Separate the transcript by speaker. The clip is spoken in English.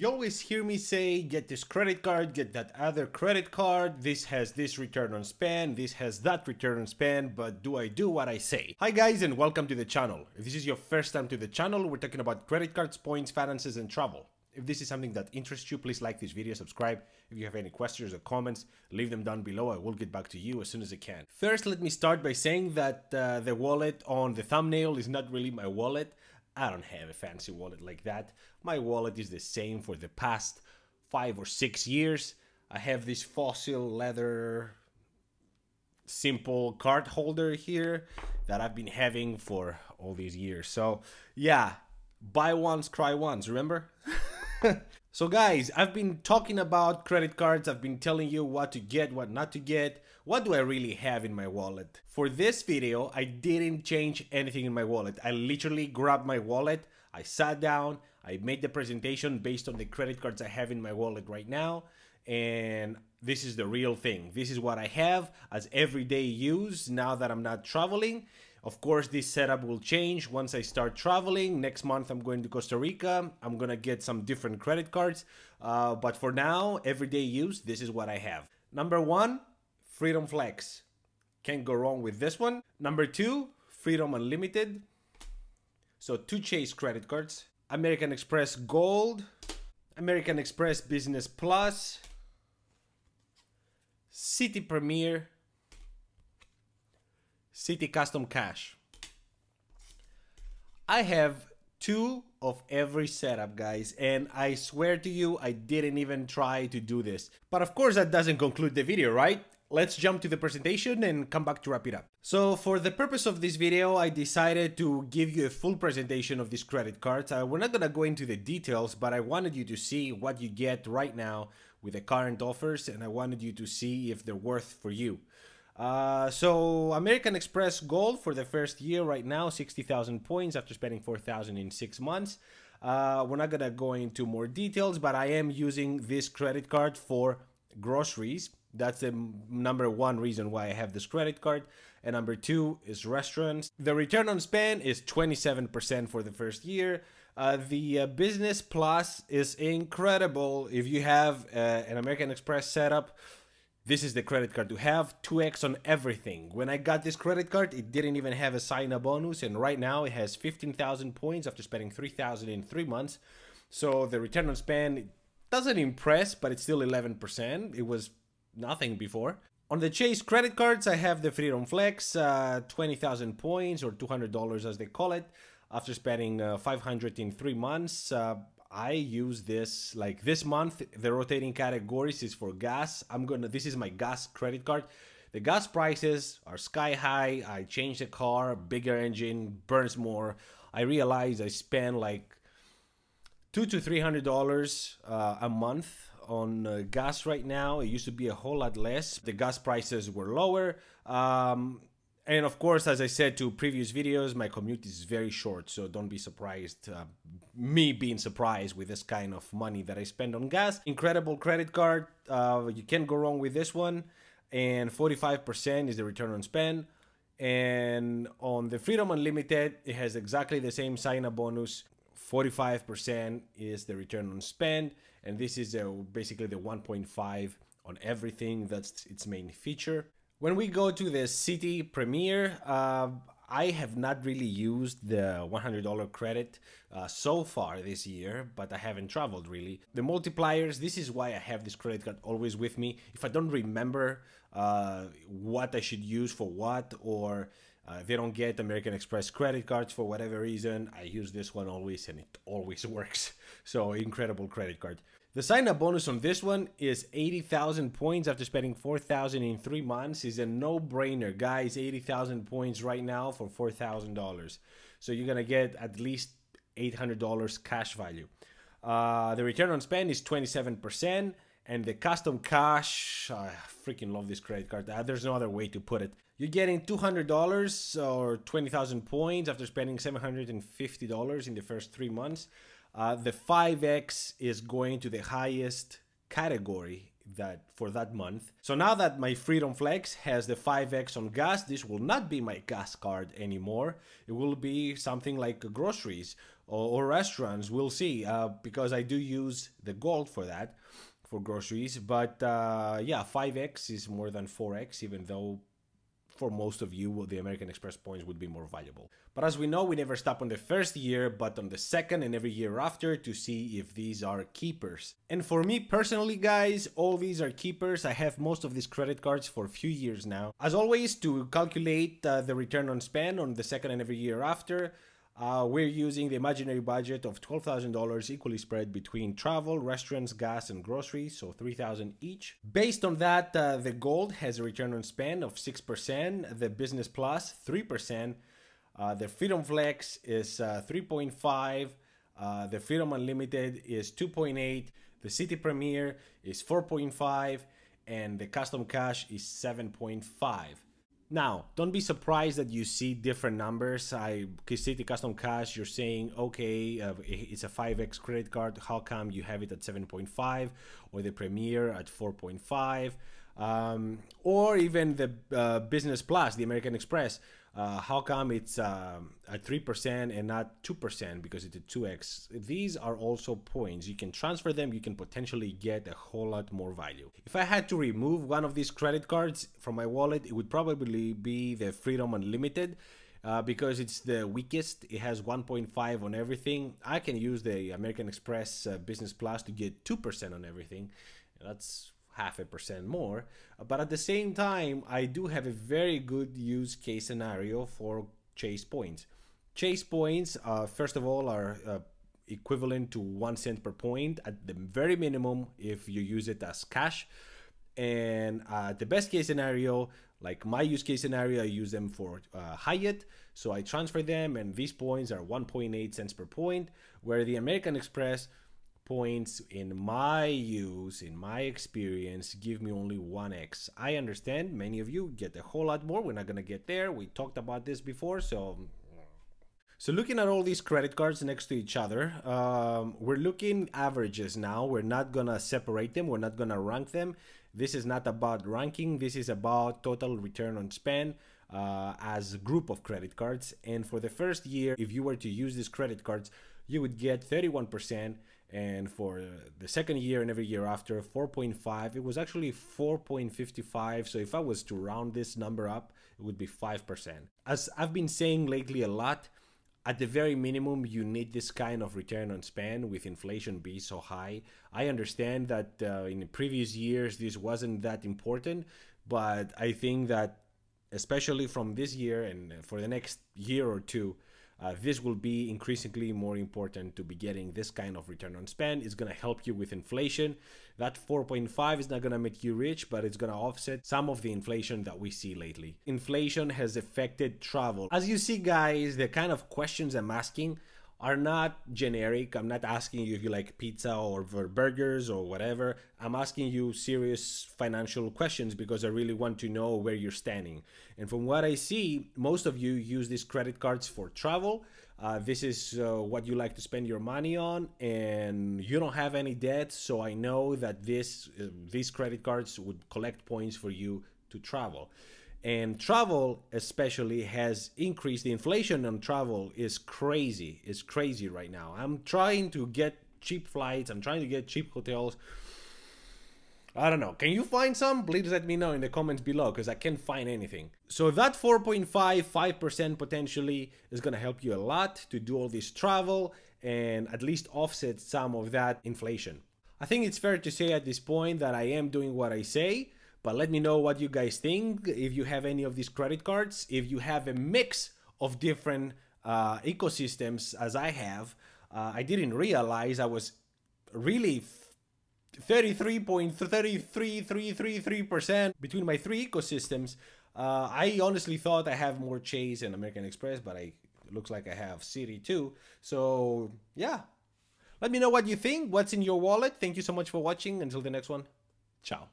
Speaker 1: You always hear me say, get this credit card, get that other credit card, this has this return on spend, this has that return on spend, but do I do what I say? Hi guys and welcome to the channel. If this is your first time to the channel, we're talking about credit cards, points, finances, and travel. If this is something that interests you, please like this video, subscribe. If you have any questions or comments, leave them down below. I will get back to you as soon as I can. First, let me start by saying that uh, the wallet on the thumbnail is not really my wallet. I don't have a fancy wallet like that. My wallet is the same for the past five or six years. I have this fossil leather simple card holder here that I've been having for all these years. So yeah, buy once, cry once, remember? so guys, I've been talking about credit cards. I've been telling you what to get, what not to get. What do I really have in my wallet? For this video, I didn't change anything in my wallet. I literally grabbed my wallet, I sat down, I made the presentation based on the credit cards I have in my wallet right now, and this is the real thing. This is what I have as everyday use now that I'm not traveling. Of course, this setup will change once I start traveling. Next month, I'm going to Costa Rica. I'm going to get some different credit cards. Uh, but for now, everyday use, this is what I have. Number one, Freedom Flex. Can't go wrong with this one. Number two, Freedom Unlimited. So two Chase credit cards. American Express Gold. American Express Business Plus. Citi Premier. Citi Custom Cash. I have two of every setup guys and I swear to you I didn't even try to do this. But of course that doesn't conclude the video, right? Let's jump to the presentation and come back to wrap it up. So for the purpose of this video, I decided to give you a full presentation of these credit cards. Uh, we're not gonna go into the details, but I wanted you to see what you get right now with the current offers and I wanted you to see if they're worth for you. Uh, so American Express Gold for the first year right now, 60,000 points after spending 4,000 in six months. Uh, we're not gonna go into more details, but I am using this credit card for groceries that's the number one reason why I have this credit card. And number two is restaurants. The return on spend is 27% for the first year. Uh, the uh, Business Plus is incredible. If you have uh, an American Express setup, this is the credit card to have 2x on everything. When I got this credit card, it didn't even have a sign up bonus, and right now it has 15,000 points after spending 3,000 in three months. So the return on spend doesn't impress, but it's still 11%. It was nothing before. On the Chase credit cards, I have the Freedom Flex, uh, 20,000 points or $200 as they call it. After spending uh, 500 in three months, uh, I use this like this month. The rotating categories is for gas. I'm gonna. This is my gas credit card. The gas prices are sky high. I changed the car, bigger engine, burns more. I realized I spend like two to three hundred dollars uh, a month on uh, gas right now. It used to be a whole lot less. The gas prices were lower. Um, and of course, as I said to previous videos, my commute is very short, so don't be surprised. Uh, me being surprised with this kind of money that I spend on gas. Incredible credit card. Uh, you can't go wrong with this one. And 45% is the return on spend. And on the Freedom Unlimited, it has exactly the same sign up bonus. 45% is the return on spend and this is uh, basically the 1.5 on everything that's its main feature when we go to the Citi Premier, uh, I have not really used the $100 credit uh, so far this year, but I haven't traveled really. The multipliers, this is why I have this credit card always with me. If I don't remember uh, what I should use for what, or uh, they don't get American Express credit cards for whatever reason, I use this one always and it always works. So incredible credit card. The sign up bonus on this one is 80,000 points after spending 4,000 in three months is a no brainer. Guys, 80,000 points right now for $4,000. So you're going to get at least $800 cash value. Uh, the return on spend is 27% and the custom cash, I freaking love this credit card. Uh, there's no other way to put it. You're getting $200 or 20,000 points after spending $750 in the first three months. Uh, the 5x is going to the highest category that for that month. So now that my Freedom Flex has the 5x on gas, this will not be my gas card anymore. It will be something like groceries or, or restaurants. We'll see, uh, because I do use the gold for that, for groceries. But uh, yeah, 5x is more than 4x, even though for most of you, the American Express points would be more valuable. But as we know, we never stop on the first year, but on the second and every year after to see if these are keepers. And for me personally, guys, all these are keepers. I have most of these credit cards for a few years now. As always, to calculate uh, the return on spend on the second and every year after, uh, we're using the imaginary budget of $12,000 equally spread between travel, restaurants, gas, and groceries, so 3000 each. Based on that, uh, the gold has a return on spend of 6%, the business plus 3%, uh, the Freedom Flex is uh, 3.5, uh, the Freedom Unlimited is 2.8, the Citi Premier is 4.5, and the Custom Cash is 7.5. Now, don't be surprised that you see different numbers. I Citi Custom Cash, you're saying, okay, uh, it's a 5x credit card. How come you have it at 7.5 or the Premier at 4.5? Um, or even the uh, Business Plus, the American Express uh, how come it's um, at 3% and not 2% because it's a 2x? These are also points. You can transfer them, you can potentially get a whole lot more value. If I had to remove one of these credit cards from my wallet, it would probably be the Freedom Unlimited. Uh, because it's the weakest. It has 1.5 on everything. I can use the American Express uh, Business Plus to get 2% on everything. That's half a percent more. But at the same time, I do have a very good use case scenario for Chase points. Chase points, uh, first of all, are uh, equivalent to one cent per point at the very minimum if you use it as cash. And uh, the best case scenario, like my use case scenario, I use them for uh, Hyatt. So I transfer them, and these points are 1.8 cents per point. Where the American Express points in my use, in my experience, give me only 1x. I understand many of you get a whole lot more. We're not going to get there. We talked about this before, so so looking at all these credit cards next to each other, um, we're looking averages now. We're not gonna separate them. We're not gonna rank them. This is not about ranking. This is about total return on spend uh, as a group of credit cards. And for the first year, if you were to use these credit cards, you would get 31% and for the second year and every year after 4.5 it was actually 4.55 so if i was to round this number up it would be 5% as i've been saying lately a lot at the very minimum you need this kind of return on spend with inflation being so high. I understand that uh, in previous years this wasn't that important but i think that especially from this year and for the next year or two uh, this will be increasingly more important to be getting this kind of return on spend. It's going to help you with inflation. That 4.5 is not going to make you rich, but it's going to offset some of the inflation that we see lately. Inflation has affected travel. As you see, guys, the kind of questions I'm asking are not generic. I'm not asking you if you like pizza or burgers or whatever. I'm asking you serious financial questions because I really want to know where you're standing. And from what I see, most of you use these credit cards for travel. Uh, this is uh, what you like to spend your money on, and you don't have any debt. So I know that this uh, these credit cards would collect points for you to travel and travel especially has increased the inflation on travel is crazy it's crazy right now. I'm trying to get cheap flights i'm trying to get cheap hotels. I don't know. Can you find some? Please let me know in the comments below because i can't find anything. So that 4.5 5% potentially is going to help you a lot to do all this travel and at least offset some of that inflation. I think it's fair to say at this point that i am doing what i say but let me know what you guys think. If you have any of these credit cards, if you have a mix of different uh, ecosystems as I have, uh, I didn't realize I was really 33.33333% between my three ecosystems. Uh, I honestly thought I have more Chase and American Express, but I looks like I have Citi too. So yeah, let me know what you think. What's in your wallet? Thank you so much for watching. Until the next one, ciao.